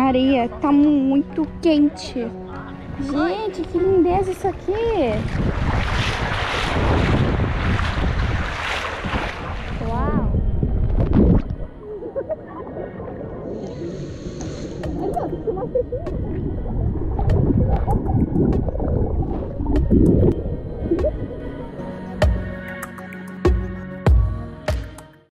areia. Tá muito quente. Gente, que lindeza isso aqui. Uau. Olha, tem uma